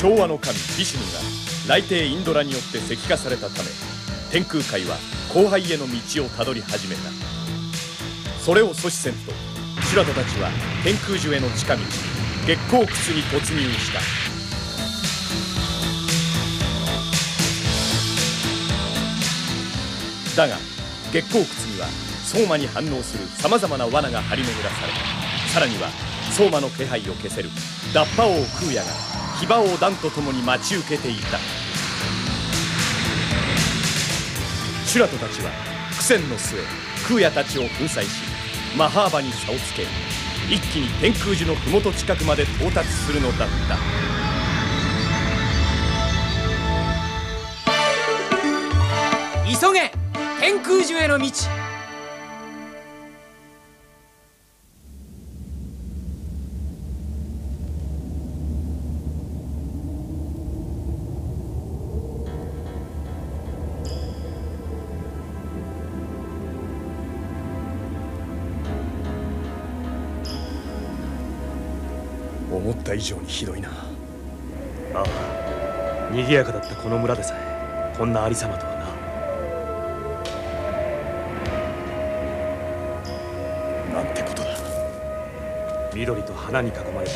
昭和の神ビシュヌが来帝インドラによって石化されたため天空界は荒廃への道をたどり始めた。それを阻止せんと修羅人たちは天空樹への近道月光窟に突入した。だが月光窟には相馬に反応するさまざまな罠が張り巡らされさらには相馬の気配を消せる脱破王空也が騎馬王団と共に待ち受けていた。修羅人たちは苦戦の末空也たちを粉砕しマハーバに差をつけ一気に天空樹の麓近くまで到達するのだった。急げ!天空樹への道!った以上にひどいな。ああ。賑やかだったこの村でさえこんなありさまとはな。なんてことだ。緑と花に囲まれた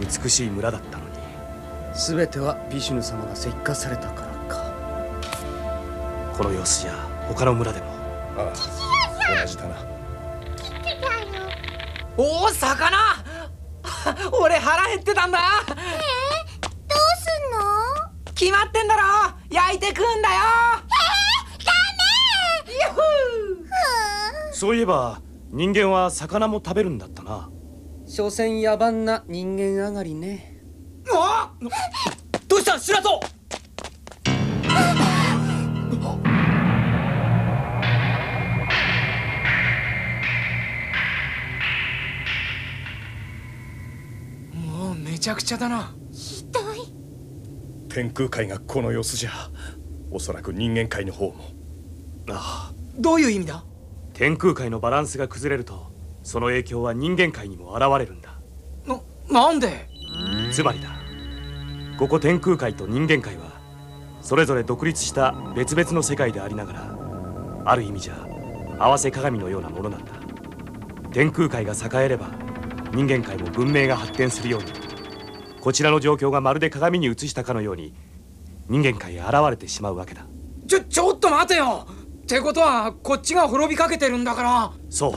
美しい村だったのに。全てはビシュヌ様が石化されたからか。この様子じゃ他の村でも。ああ同じだな。おお魚 俺腹減ってたんだ。どうすんの？決まってんだろ。焼いて食うんだよ。ダメユッフー。そういえば人間は魚も食べるんだったな。所詮野蛮な人間上がりね。あどうした？シュちゃくちゃだな。ひどい。天空界がこの様子じゃ。おそらく人間界の方も。ああ。どういう意味だ？天空界のバランスが崩れるとその影響は人間界にも現れるんだ。ななんで？つまりだ。ここ天空界と人間界はそれぞれ独立した別々の世界でありながらある意味じゃ合わせ鏡のようなものなんだ。天空界が栄えれば人間界も文明が発展するようにこちらの状況がまるで鏡に映したかのように人間界へ現れてしまうわけだ。ちょちょっと待てよ。ってことはこっちが滅びかけてるんだから。そう。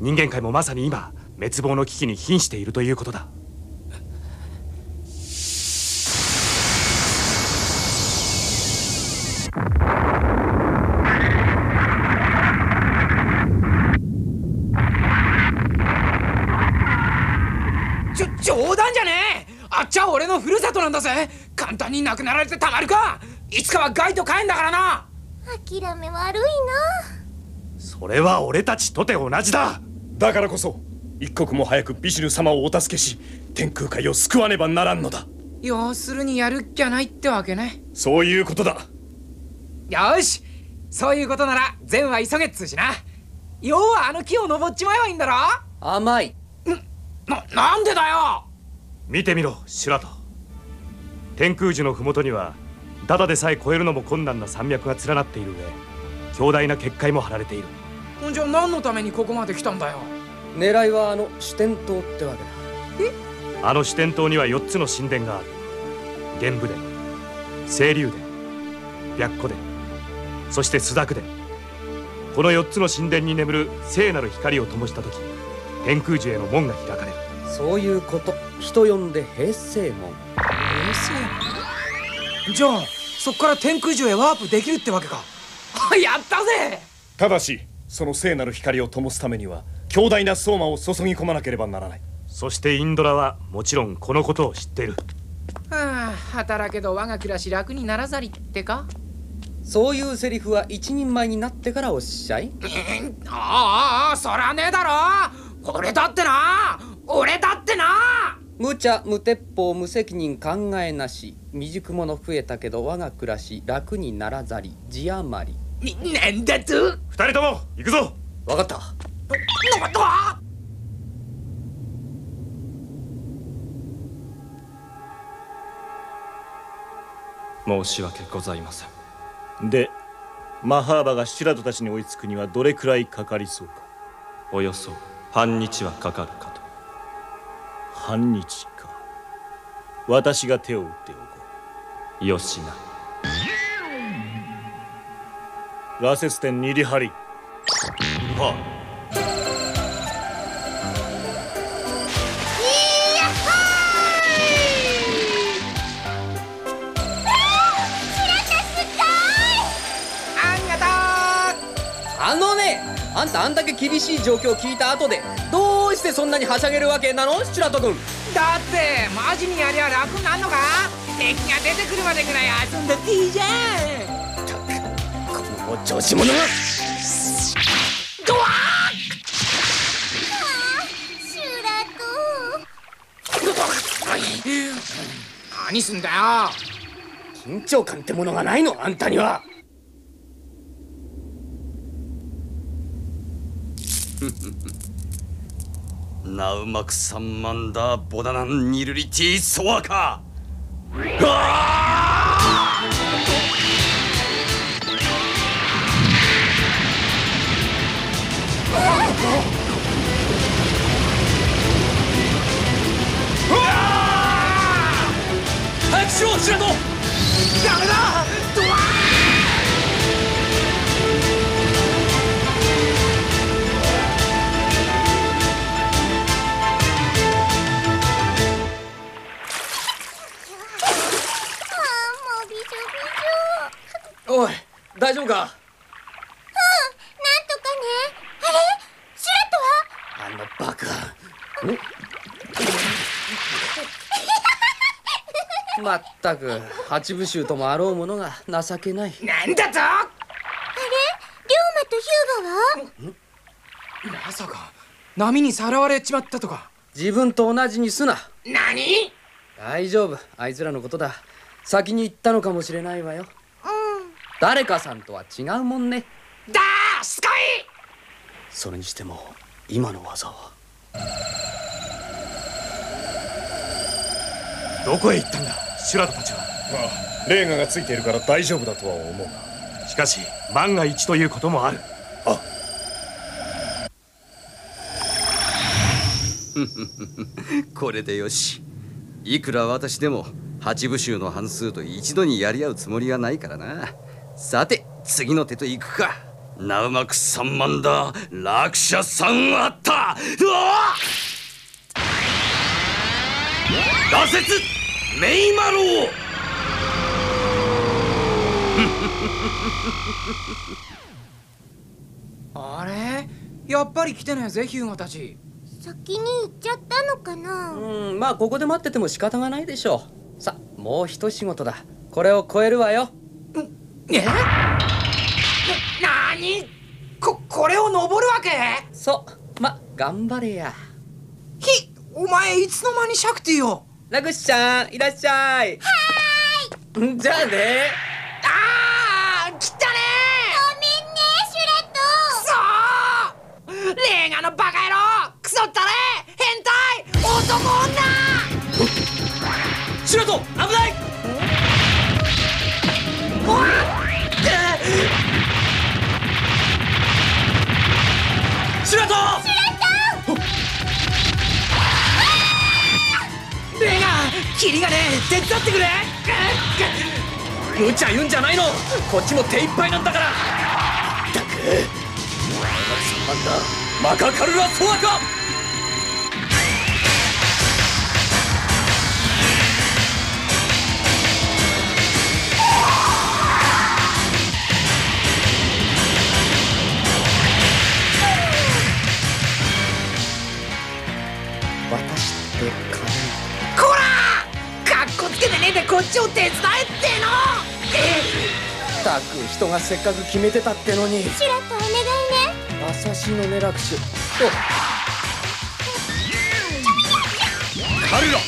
人間界もまさに今滅亡の危機に瀕しているということだちょ冗談じゃねえあっちは俺のふるさとなんだぜ。簡単に亡くなられてたまるか。いつかはガイと帰んだからな。諦め悪いそれは俺たちとて同じだ。だからこそ一刻も早くビシュヌ様をお助けし天空界を救わねばならんのだ。要するにやるっきゃないってわけね。そういうことだ。よし。そういうことなら善は急げっつうしな。要はあの木を登っちまえばいいんだろ。甘い。ななんでだよ。見てみろシュラト天空樹の麓にはダダでさえ越えるのも困難な山脈が連なっている上強大な結界も張られている。じゃあ何のためにここまで来たんだよ。狙いはあの四天塔ってわけだ。あの四天塔には4つの神殿がある。玄武殿清流殿白虎殿そして朱雀殿。この4つの神殿に眠る聖なる光を灯した時天空樹への門が開かれる。そういうこと。人呼んで平成門じゃあそっから天空樹へワープできるってわけか。やったぜ！ただしその聖なる光を灯すためには強大な相馬を注ぎ込まなければならない。そしてインドラはもちろんこのことを知っている。はあ働けど我が暮らし楽にならざりってか。そういうセリフは一人前になってからおっしゃい。ああそりゃねえだろ。俺だってな。俺だってな無茶無鉄砲無責任考えなし。未熟者増えたけど我が暮らし楽にならざり字余り。になんだと？二人とも行くぞ。わかった。なんだ申し訳ございません。でマハーバがシュラトたちに追いつくにはどれくらいかかりそうか？およそ半日はかかるか。と半日か。私が手を打っておこよしな。うラセステンニリハリはあんがとあのねあんたあんだけ厳しい状況を聞いた後でどうしてそんなにはしゃげるわけなの？シュラト君。だってマジにやりゃ楽になんのか？敵が出てくるまでぐらい遊んだっていいじゃんこの調子者。がドワシュラー。何すんだよ。緊張感ってものがないの？あんたにはナウマクサンマンダーボダナンニルリティソワカ。早くしろシュラトダメだ！大丈夫か？なんとかね。あれ？シュラトは？あのバカ。まったく。八部衆ともあろうものが情けない。なんだと？あれ？龍馬とヒューガは？まさか。波にさらわれちまったとか。自分と同じにすな。何？大丈夫。あいつらのことだ。先に行ったのかもしれないわよ。うん誰かさんとは違うもんね。だースカイそれにしても今の技は。どこへ行ったんだ？シュラトたちは。まあレーガがついているから大丈夫だとは思うがしかし万が一ということもある。これでよし。いくら私でも八部衆の半数と一度にやり合うつもりはないからなさて次の手といくか。ナウマクサンマンダー落車さんあった。うわ！羅刹メイマロー！あれ？やっぱり来てねえぜヒューガたち。先に行っちゃったのかな？うんまあここで待ってても仕方がないでしょう。さもう一仕事だ。これを超えるわよえ？な何ここれを登るわけ？そう。ま頑張れや。ひお前いつの間にシャクティをラグシちゃんいらっしゃい。はーい。じゃあねリがね手伝ってくれ。無茶言うんじゃないの。こっちも手一杯なんだから。ったく。なんだ。マカカルラソワカこっちを手伝えっての！たく人がせっかく決めてたってのに。シュラとお願いね朝日の狙くし。彼ら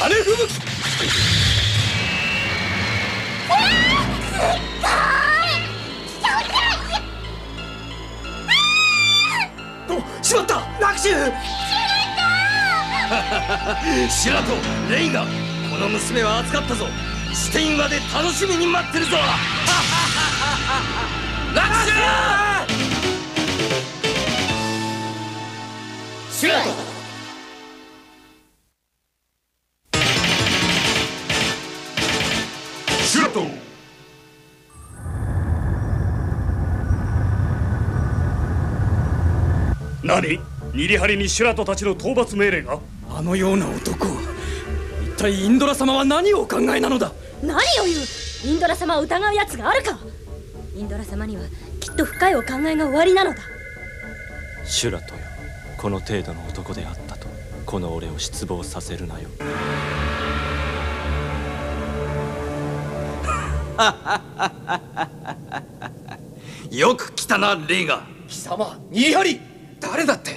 羽吹雪。おしまった！ラクシュ！シュラとレイがこの娘は預かったぞ。ステインまで楽しみに待ってるぞ。ラクシュシュラトシュラト何？ニリハリにシュラトたちの討伐命令が？あのような男一体インドラ様は何をお考えなのだ？何を言う？インドラ様を疑うやつがあるか？インドラ様にはきっと深いお考えがおありなのだ。シュラトよこの程度の男であったとこの俺を失望させるなよ。よく来たなレイが貴様ニリハリ。誰だって？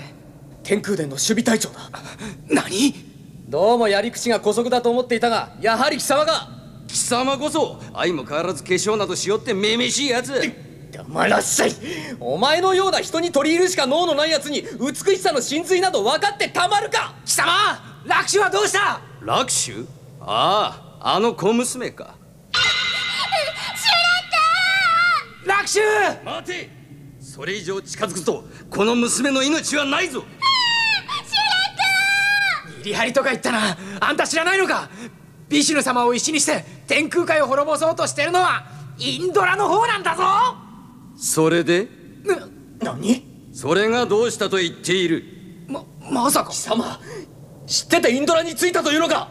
天空殿の守備隊長だ。何？どうもやり口が姑息だと思っていたがやはり貴様が。貴様こそ相も変わらず化粧などしよってめめしいやつ黙らっしゃい。お前のような人に取り入るしか脳のないやつに美しさの真髄など分かってたまるか。貴様ラクシュはどうした？ラクシュあああの小娘か。ラクシュ待て。それ以上近づくとこの娘の命はないぞ。ミリハリとか言ったな。あんた知らないのか。ビシュヌ様を石にして天空界を滅ぼそうとしてるのはインドラの方なんだぞ。それで？何？それがどうしたと言っている？ままさか。貴様知っててインドラについたというのか？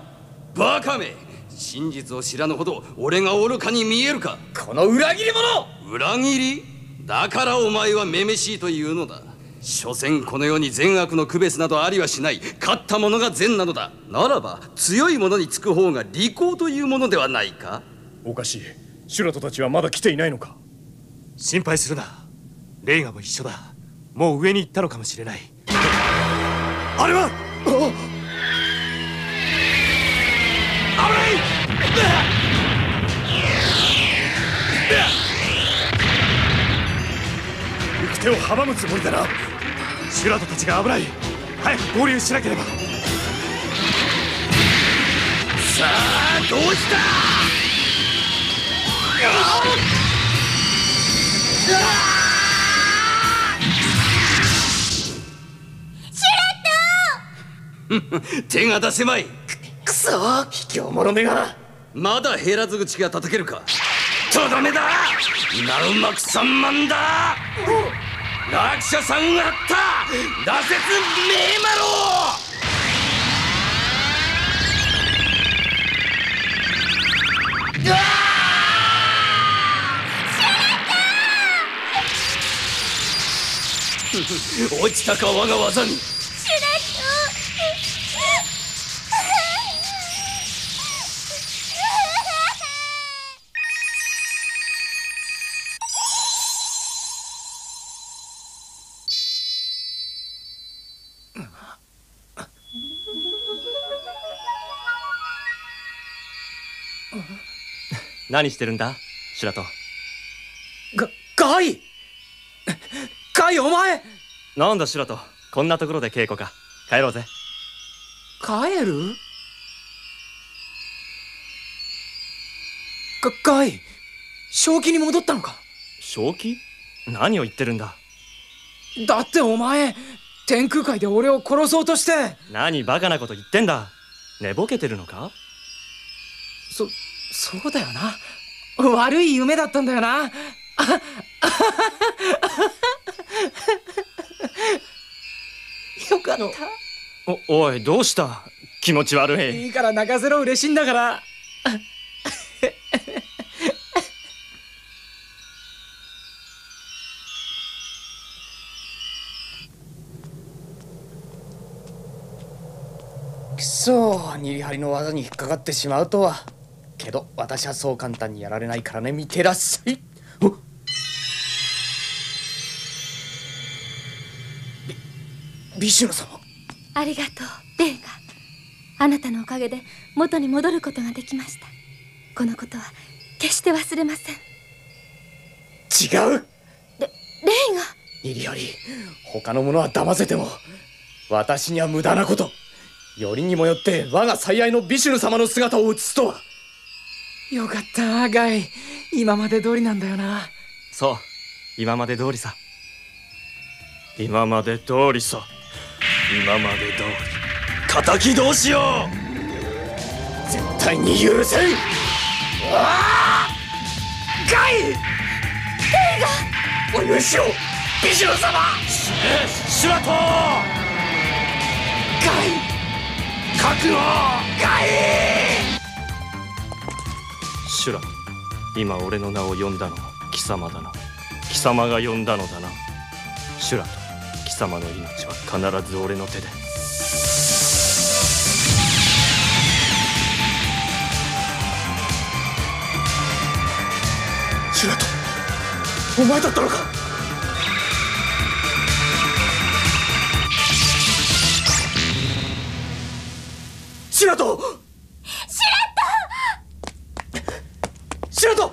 バカめ。真実を知らぬほど俺が愚かに見えるか？この裏切り者！裏切り？だからお前はめめしいというのだ所詮この世に善悪の区別などありはしない。勝った者が善なのだ。ならば強い者につく方が利口というものではないか。おかしい。シュラトたちはまだ来ていないのか。心配するな。レイガも一緒だ。もう上に行ったのかもしれない。あれは！行く手を阻むつもりだなシュラトたちが危ない。早く合流しなければ。さあどうした？手が出せまいくそ卑怯者めが。まだ減らず口が叩けるか？とどめだ。ナウマク三万だ落車さんがった。羅刹メー！マロ 落ちたか我が技に何してるんだ？シュラトがガイ！ガイお前！なんだシュラトこんなところで稽古か。帰ろうぜ。帰る？がガイ！正気に戻ったのか？正気？何を言ってるんだ？だってお前天空界で俺を殺そうとして。何バカなこと言ってんだ。寝ぼけてるのか？そそうだよな。悪い夢だったんだよな。よかった。おおいどうした？気持ち悪い。いいから泣かせろ嬉しいんだから。くそニリハリの技に引っかかってしまうとはけど私はそう簡単にやられないからね。見てらっしゃい。おビビシュノ様。ありがとう。レイがあなたのおかげで元に戻ることができました。このことは決して忘れません。違う。レイがニリより他の者は騙せても私には無駄なこと。よりにもよって我が最愛のビシュヌ様の姿を映すとはよかったガイ。今まで通りなんだよな。そう。今まで通りさ。今まで通りさ。今まで通り。敵同士よ絶対に許せん。ああガイ。レイがお許しをビシュヌ様。シュラトガイ。覚悟。ガイシュラ。今俺の名を呼んだのは貴様だな。貴様が呼んだのだな。シュラと貴様の命は必ず俺の手で。シュラトお前だったのか。シュラトシシュラト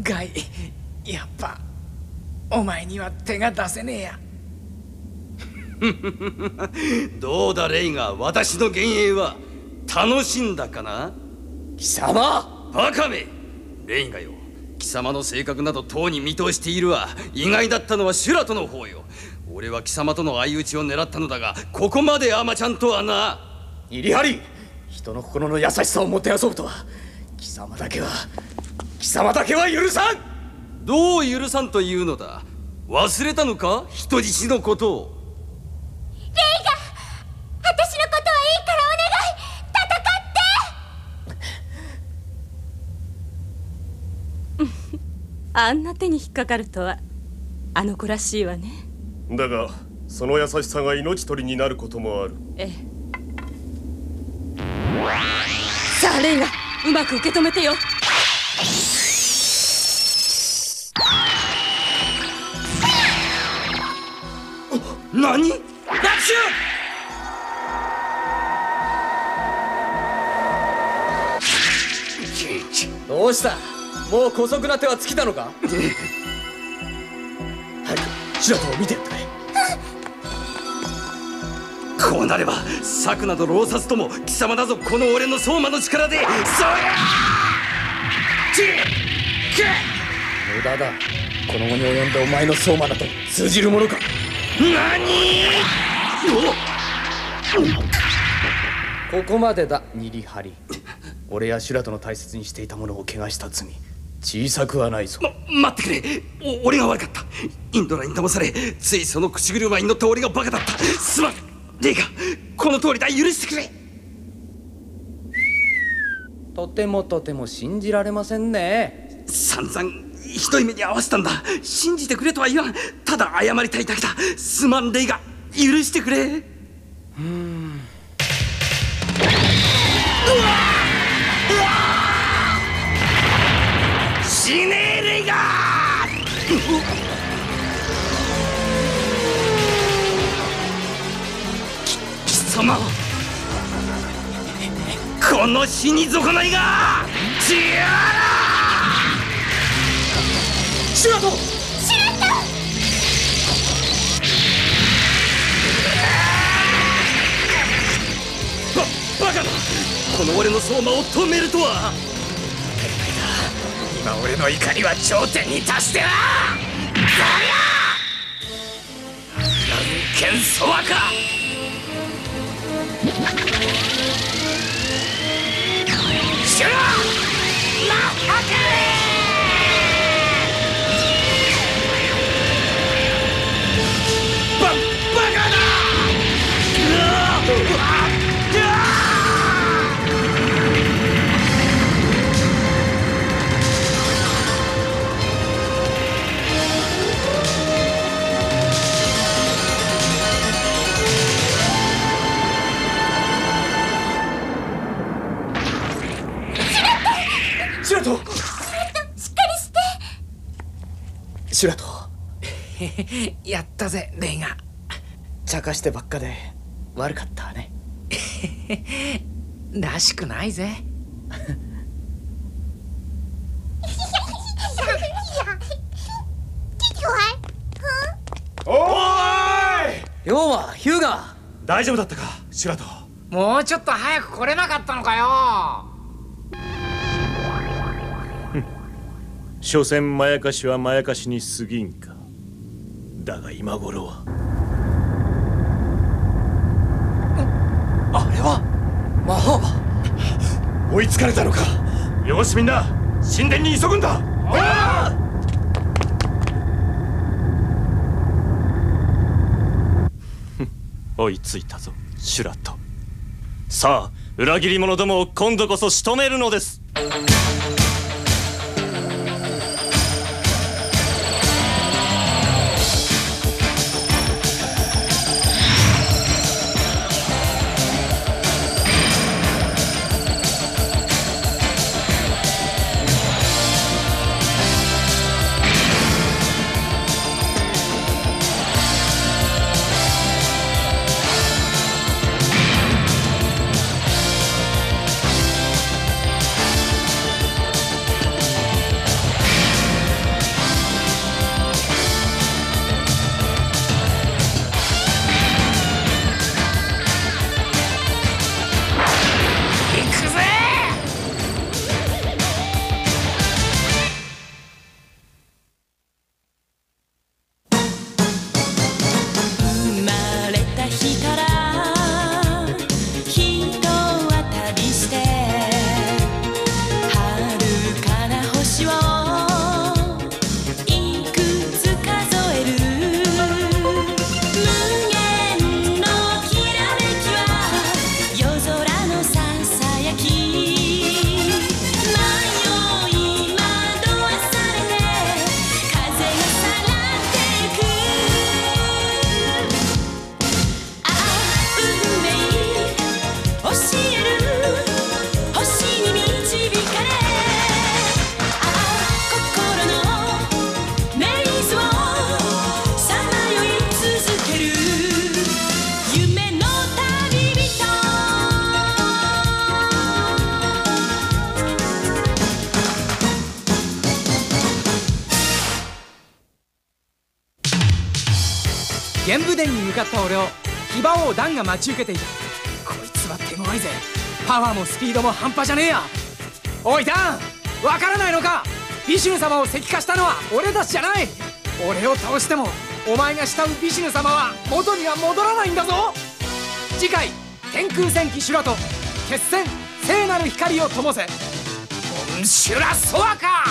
ガイやっぱお前には手が出せねえや。どうだレイが。私の幻影は楽しんだかな？貴様！バカめ！レイがよ。貴様の性格などとうに見通しているわ。意外だったのはシュラトの方よ。俺は貴様との相打ちを狙ったのだがここまでアマちゃんとはな。イリハリ人の心の優しさをもてあそぶとは。貴様だけは貴様だけは許さん。どう許さんというのだ？忘れたのか？人質のことを。レイが私のことはいいからお願い。戦って。あんな手に引っかかるとはあの子らしいわね。だがその優しさが命取りになることもある。ええ。さあレイがうまく受け止めてよ何？ラクシどうした？もう姑息な手は尽きたのか？早くシュラトを見てやってくれ。こうなれば策など労殺とも貴様だぞこの俺の相馬の力でそりゃち無駄だ。この後に及んでお前の相馬だと通じるものか？何ここまでだニリハリ。俺やシュラトの大切にしていたものを怪我した罪。小さくはないぞ。待ってくれ。お俺が悪かった。インドラに騙されついその口車に乗った俺がバカだった。すまん。レイがこの通りだ。許してくれ。とてもとても信じられませんね。散々ひどい目に遭わせたんだ。信じてくれとは言わん。ただ謝りたいだけだ。すまんレイが許してくれ。うん死ねえレイが貴様この死に損ないが。チアシュラトシュラトババカだ。この俺の相馬を止めるとは。今俺の怒りは頂点に達してな。そりゃ。剣ソワか。シュラ茶化してばっかで悪かったわね。らしくないぜ。おーい！龍馬ヒューガ大丈夫だったかシュラト。もうちょっと早く来れなかったのかよ。所詮まやかしはまやかしに過ぎんか。だが今頃はあれはマハーバ追いつかれたのか。よしみんな。神殿に急ぐんだ。追いついたぞシュラット。さあ裏切り者どもを今度こそ仕留めるのですに向かった俺を騎馬王ダンが待ち受けていた。こいつは手強いぜ。パワーもスピードも半端じゃねえや。おいダン！わからないのか。ビシュヌ様を石化したのは俺たちじゃない。俺を倒してもお前が慕うビシュヌ様は元には戻らないんだぞ。次回「天空戦記修羅と決戦聖なる光を灯せ。ボンシュラソワカ